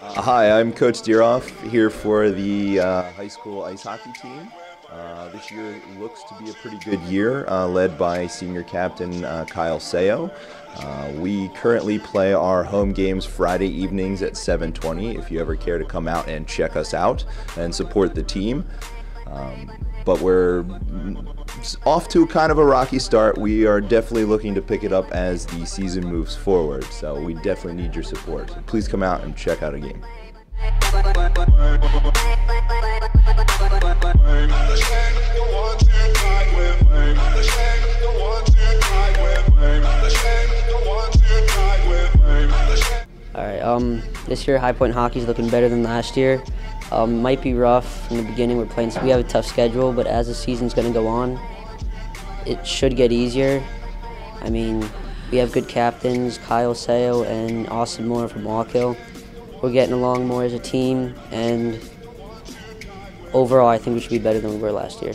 Hi, I'm Coach Deeroff here for the uh, high school ice hockey team. Uh, this year looks to be a pretty good year, uh, led by senior captain uh, Kyle Sayo. Uh, we currently play our home games Friday evenings at 7:20. If you ever care to come out and check us out and support the team, um, but we're off to kind of a rocky start. We are definitely looking to pick it up as the season moves forward. So we definitely need your support. So please come out and check out a game. All right. Um, this year High Point hockey's looking better than last year. Um, might be rough from the beginning. We're playing, we have a tough schedule, but as the season's going to go on, it should get easier. I mean, we have good captains, Kyle Sayo and Austin Moore from Wallkill. We're getting along more as a team, and overall, I think we should be better than we were last year.